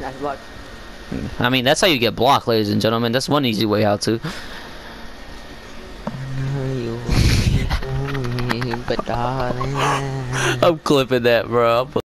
That's luck. I mean, that's how you get blocked, ladies and gentlemen. That's one easy way out too. I'm clipping that, bro.